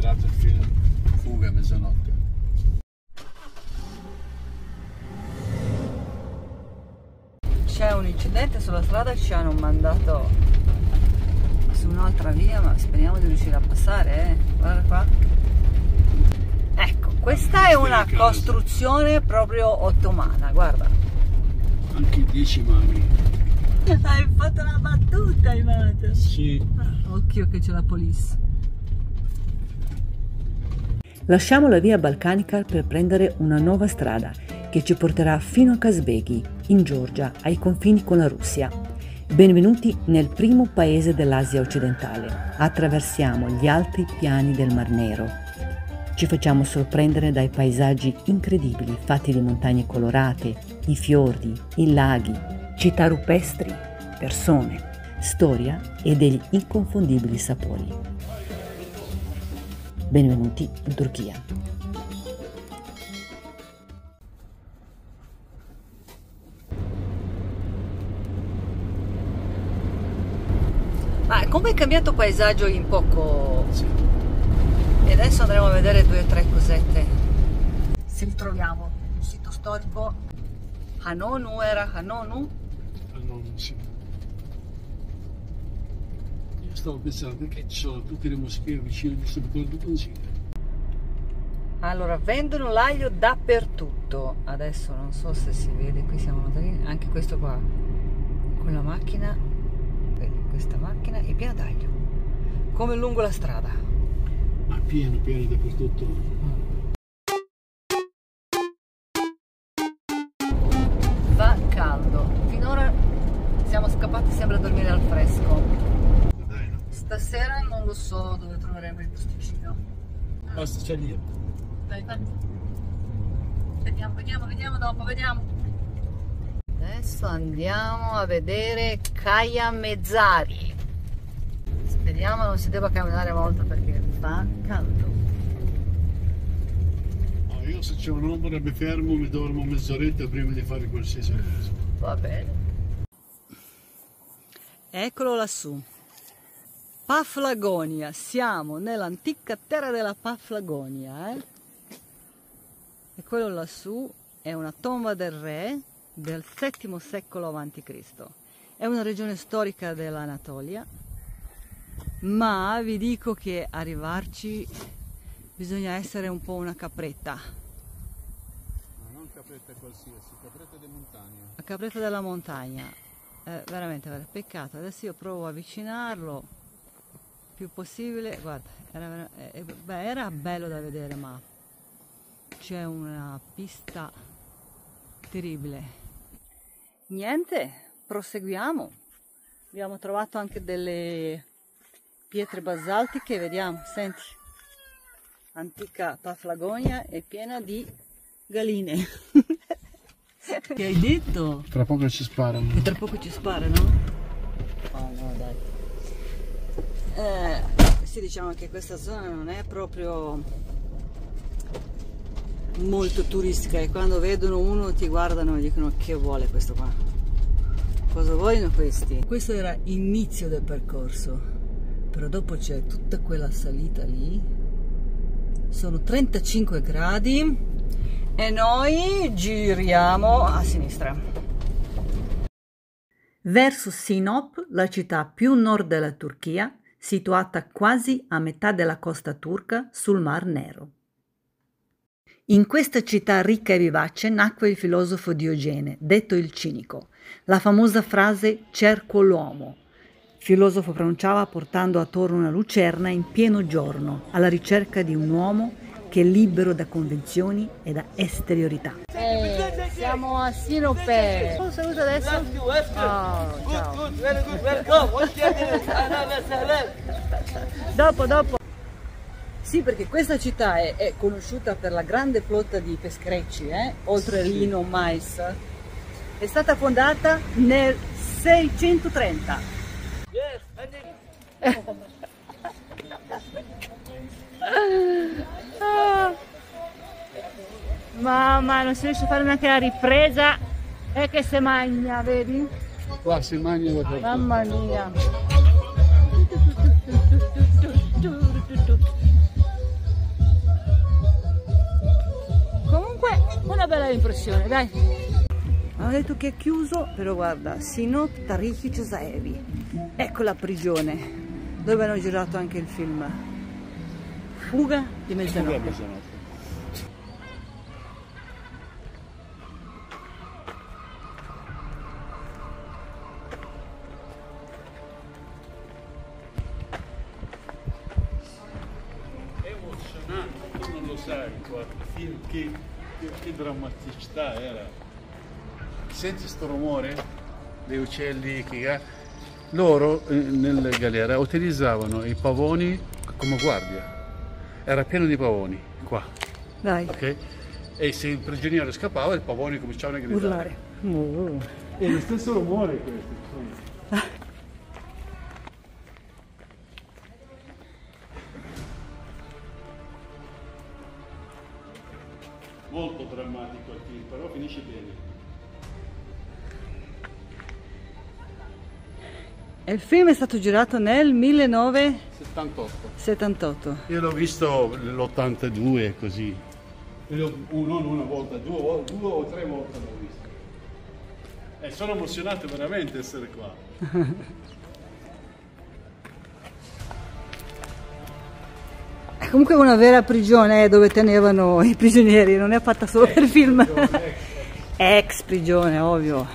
girato il film Fuga a mezzanotte. C'è un incidente sulla strada, ci hanno mandato su un'altra via, ma speriamo di riuscire a passare, eh. Guarda qua. Ecco, questa è una costruzione proprio ottomana, guarda. Anche 10 mani. Hai fatto una battuta, Imate. Sì. Occhio che c'è la police. Lasciamo la via balcanica per prendere una nuova strada che ci porterà fino a Kazbegi, in Georgia, ai confini con la Russia. Benvenuti nel primo paese dell'Asia occidentale. Attraversiamo gli alti piani del Mar Nero. Ci facciamo sorprendere dai paesaggi incredibili fatti di montagne colorate, i fiordi, i laghi, città rupestri, persone, storia e degli inconfondibili sapori. Benvenuti in Turchia. Ma come è cambiato paesaggio in poco? Sì. E adesso andremo a vedere due o tre cosette. Se li troviamo, un sito storico. Hanonu era Hanonu? No, sì. Stavo pensando perché ci sono tutte le moschee vicino al distributore di benzina. Allora, vendono l'aglio dappertutto. Adesso non so se si vede, qui siamo lontani. Anche questo qua, con la macchina. Questa macchina è piena d'aglio. Come lungo la strada. Ma pieno, pieno dappertutto. Fa caldo. Finora siamo scappati sempre a dormire al fresco. Stasera non lo so dove troveremo il posticino. Basta, c'è lì. Dai, dai. Vediamo, vediamo, vediamo dopo, vediamo. Adesso andiamo a vedere Kaya Mezzari. Speriamo non si debba camminare molto perché fa caldo. No, io se c'è un'ombra mi fermo, mi dormo mezz'oretta prima di fare qualsiasi cosa. Va bene. Eccolo lassù. Paflagonia, siamo nell'antica terra della Paflagonia. Eh? E quello lassù è una tomba del re del VII secolo a.C. È una regione storica dell'Anatolia, ma vi dico che arrivarci bisogna essere un po' una capretta. Ma non capretta qualsiasi, capretta di montagna. La capretta della montagna è veramente vera- peccato. Adesso io provo a avvicinarlo più possibile. Guarda, era, vera- eh, beh, era bello da vedere, ma c'è una pista terribile. Niente, proseguiamo. Abbiamo trovato anche delle pietre basaltiche, vediamo, senti. Antica Paflagonia è piena di galline. che hai detto? Tra poco ci sparano. Che tra poco ci sparano? Oh no, dai. Eh, sì, diciamo che questa zona non è proprio molto turistica e quando vedono uno ti guardano e dicono che vuole questo qua. Cosa vogliono questi? Questo era l'inizio del percorso, però dopo c'è tutta quella salita lì. Sono 35 gradi e noi giriamo a sinistra. Verso Sinop, la città più nord della Turchia, situata quasi a metà della costa turca sul Mar Nero. In questa città ricca e vivace nacque il filosofo Diogene, detto il cinico. La famosa frase cerco l'uomo. Il filosofo pronunciava portando attorno una lucerna in pieno giorno, alla ricerca di un uomo che è libero da convenzioni e da esteriorità. Siamo a Sinope. Un saluto adesso. Oh, ciao. Dopo, dopo. Sì, perché questa città è, è conosciuta per la grande flotta di pescherecci, eh? oltre Sì. lino, mais. È stata fondata nel 630. Ah. Mamma, non si riesce a fare neanche la ripresa. E che se magna, vedi? Qua si magna da qua. Mamma mia. Comunque, una bella impressione, dai. Hanno detto che è chiuso, però guarda, Sinop Tarichi Cesaevi. Ecco la prigione, dove hanno girato anche il film. Fuga di mezzanotte. Lo sai, guarda, film che, che, che drammaticità era. Senti sto rumore dei uccelli che loro eh, nelle galera utilizzavano i pavoni come guardia. Era pieno di pavoni qua, Dai, ok? E se il prigioniero scappava, i pavoni cominciavano a gridare. urlare. Oh. È lo stesso rumore questo. Finisce bene. E il film è stato girato nel 1978. 78. Io l'ho visto l'82 così. Non una volta, due, due o tre volte l'ho visto. E sono emozionato veramente di essere qua. È comunque una vera prigione eh, dove tenevano i prigionieri, non è fatta solo per film. Ex prigione, ovvio.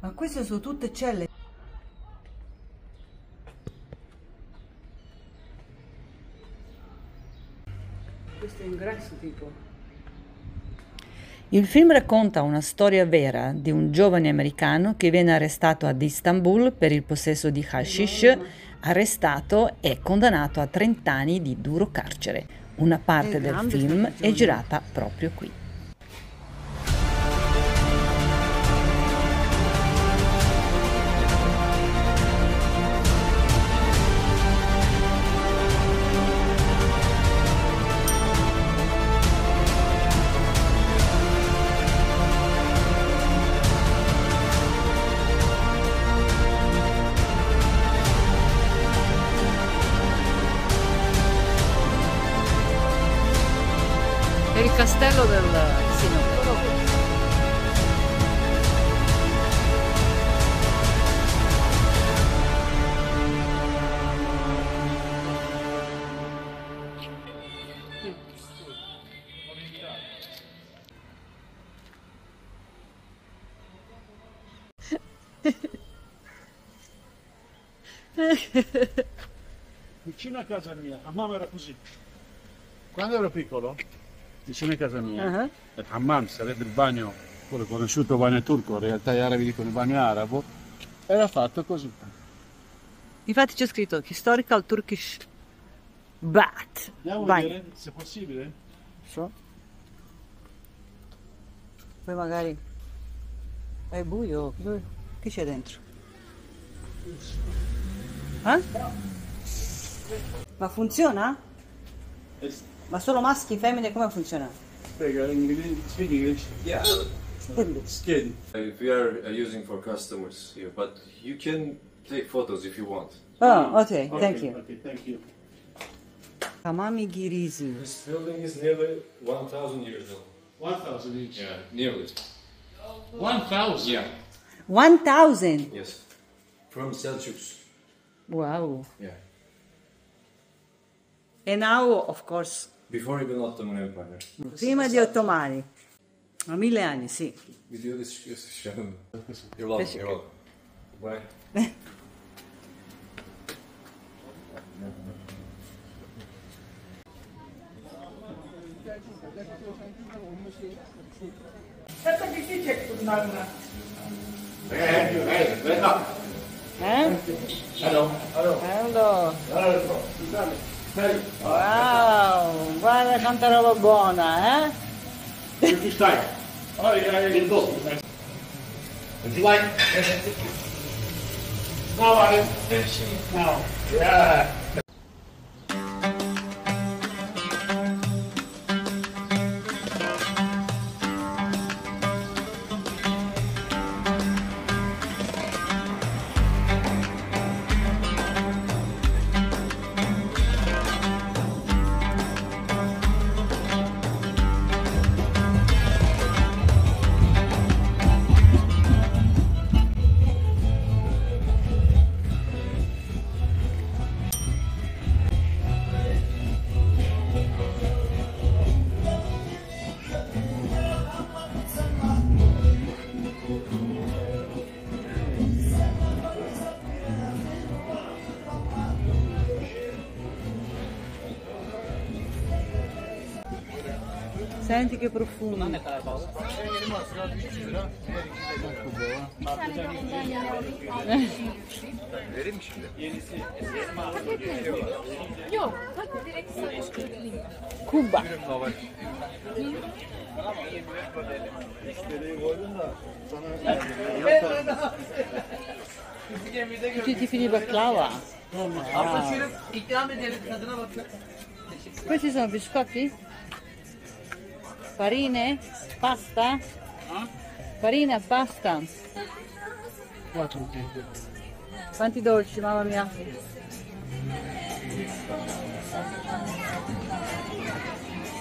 Ma queste sono tutte celle. Ingresso tipo. Il film racconta una storia vera di un giovane americano che viene arrestato ad Istanbul per il possesso di hashish, arrestato e condannato a 30 anni di duro carcere. Una parte È del film è girata proprio qui. Castello del Sinop. Vicino a casa mia, a mamma era così. Quando ero piccolo, vicino a casa mia, Ah. il hammam sarebbe il bagno, quello conosciuto bagno turco, in realtà gli arabi dicono il bagno arabo, era fatto così. Infatti c'è scritto Historical Turkish Bath. Andiamo a Bagno. vedere se è possibile. So. Poi magari è buio. Che c'è dentro? Eh? Ma funziona? Es- Ma solo maschi e femmine come funziona? Spiega in inglese, speak English. Yeah, Chiedi. uh, we are uh, using for customers here, but you can take photos if you want. Oh, ok, thank you. Okay, thank you. Hamami Girizi. This building is nearly 1,000 years old. 1000 each. Yeah, nearly. 1000? Yeah. 1000! Yes. From Seljuks. Wow. Yeah. E now, of course, Before even Ottoman Empire. prima di ottomani. A mille anni, sì. We do this. this show. You're welcome. You're welcome. Bye. Eh? Hello. Wow, guarda quanta roba buona, eh? Turkish time. Oh, yeah, yeah, yeah. Would you like? Now, Alan. Now. Yeah. Pendik'e profundo. Ne kadar pahalı? Bir tane de ondan. Vereyim mi şimdi? Yenisi. Yok. Hadi direkt sarı. Kuba. İşleri koydum da tipini baklava. Abla şöyle ikram edelim tadına bakın. Kaç insan bir su kapıyı? Farine? Pasta? Farina, pasta. Quanti dolci, mamma mia.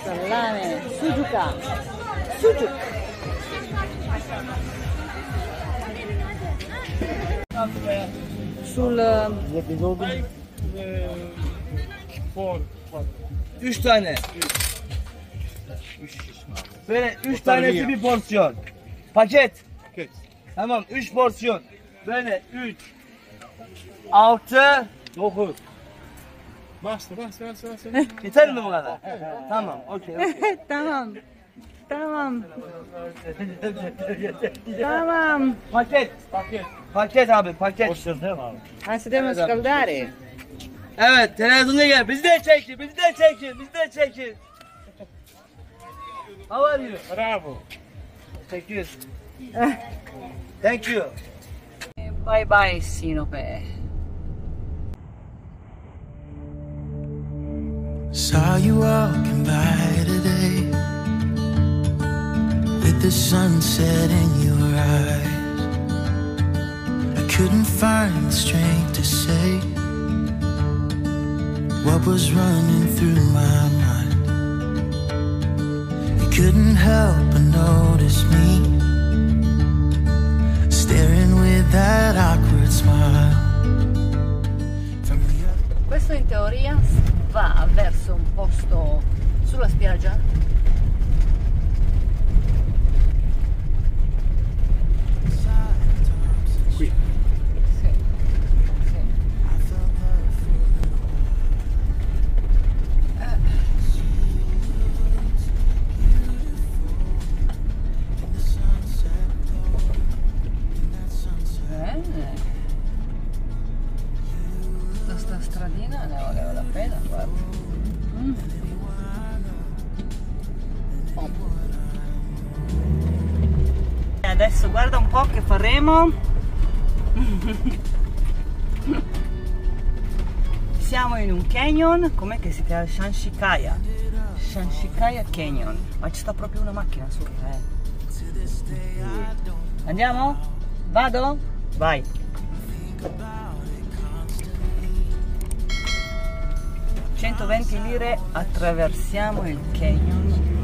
Salame, sujuka. Sujuk. Sul Four. Üç tane. Böyle üç tanesi bir porsiyon. Paket. Paket. Tamam üç porsiyon. Böyle üç. Altı. Dokuz. Basta, basta, basta, basta. Yeter mi bu kadar? Tamam okey okey. tamam. Tamam. Tamam. Paket. Paket. Paket abi paket. Adesso devo scaldare. Evet televizyonda gel. Bizi de çekin. Bizi de çekin. Bizi de çekin. How are you? Bravo. Thank you. Thank you. Bye bye Sinope. Saw you walking by today with the sunset in your eyes. I couldn't find the strength to say what was running through my mind. Couldn't help but notice me staring with that awkward smile. Questo in teoria va verso un posto sulla spiaggia. Adesso guarda un po' che faremo. Siamo in un canyon, com'è che si chiama? Shanshikaya. Shanshikaya Canyon. Ma ci sta proprio una macchina sopra, eh. Andiamo? Vado? Vai. ...120 lire attraversiamo il canyon.